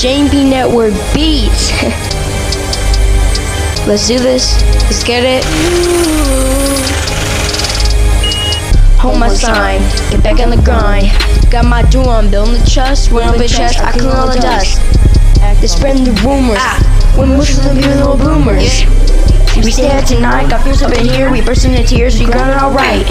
JB Network beats. Let's do this. Let's get it. Hold my sign, get back on the grind. Got my do on, building the trust. Up the chest, I clean all the dust. They're spreading the rumors. When most of them be little boomers. We stay out tonight, got fierce up in here. We burst into tears, we grinding alright.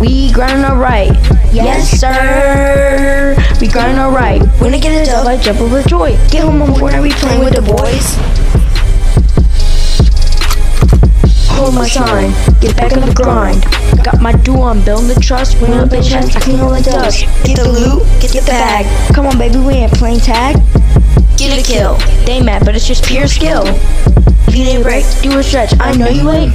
We grinding alright. Yes, sir. We grinding alright. When I get a dub, I jump with joy. Get home on Fortnite, we playing with the boys. Hold my sign, get back on the grind. Got my do on, building the trust. Win up the chest, I clean all the dust. Get the loot, get the bag. Come on, baby, we ain't playing tag. Get a kill. They mad, but it's just pure skill. If you didn't break, do a stretch. I know you ain't.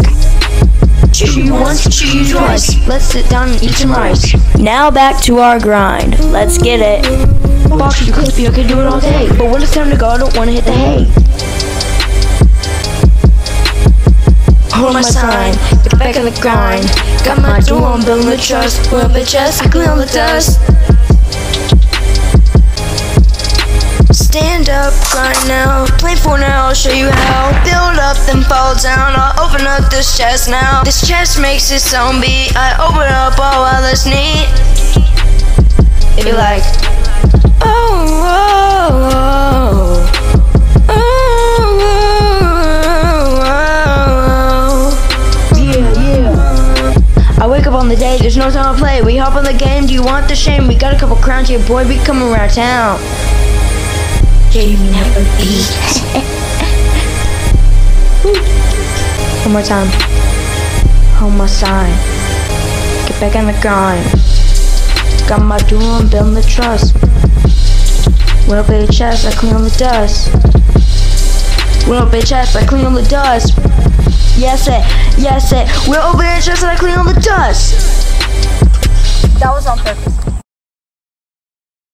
You once, you twice. Let's sit down and eat some rice. Now back to our grind. Let's get it. Box you crispy, I could do it all day. But when it's time to go, I don't wanna hit the hay. Hold my sign, get back on the grind. Got my do on, building the trust. Up the chest, I clean all the dust. Stand up, grind now. Play for now, I'll show you how. Build up, up this chest now. This chest makes own beat. I open up all while it's neat. You like, oh, oh, oh. Oh. Yeah, yeah. I wake up on the day, there's no time to play. We hop on the game, do you want the shame? We got a couple crowns here, boy, we coming around town. JB Network beats. One more time. Hold my sign. Get back on the grind. Got my and building the trust. Well, big chest, I clean all the dust. Well, big chest, I clean all the dust. Yes, it. Yes, it. Well, big chest, I clean all the dust. That was on purpose.